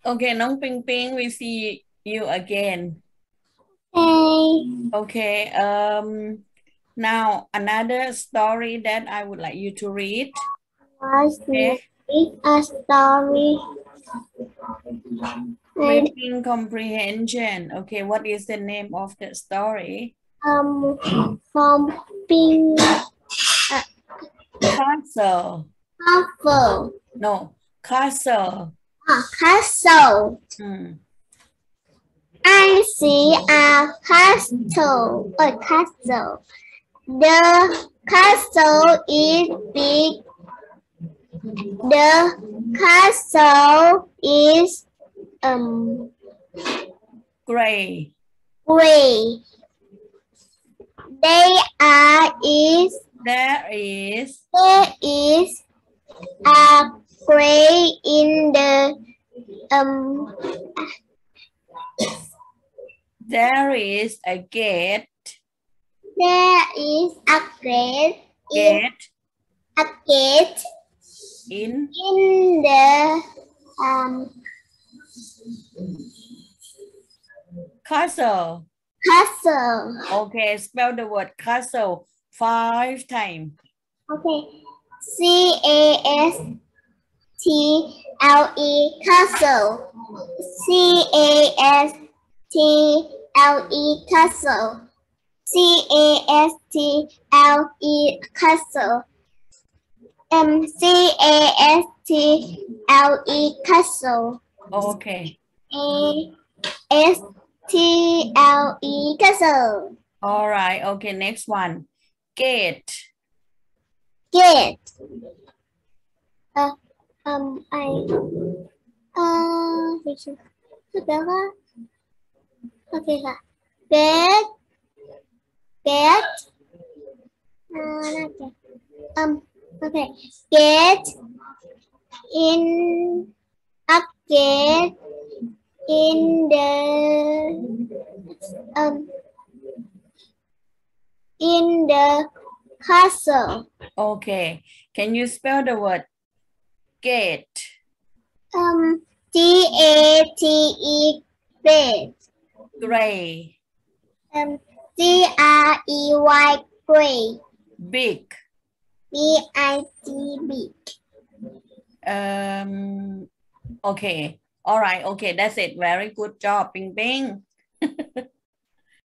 Okay, Nong Ping Ping, we see you again. Hey. Okay, um, now another story that I would like you to read. I okay. read a story. Reading comprehension. Okay, what is the name of the story? Um, from Ping. Uh, castle. Castle. No, castle. Castle. Hmm. I see a castle. A castle. The castle is big. The castle is um Gray. gray. There are is There is there is a gray in the um there is a gate. there is a gate in a gate in in the um castle. castle. Okay, spell the word castle five times. Okay. C A S T L E castle. C A S T L E castle. C A S T L E castle. M C A S T L E castle. Okay. A S T L E castle. All right. Okay, next one. Gate. Gate um, I, uh, Bella? Okay, ha. Bed, bed, uh, okay. Um, okay. Get in, up, get in the, um, in the castle. Okay. Can you spell the word gate? Um, G A T E gate. Gray. Um, G R E Y gray. Big. B I G big. Um. Okay. All right. Okay. That's it. Very good job, Ping Ping.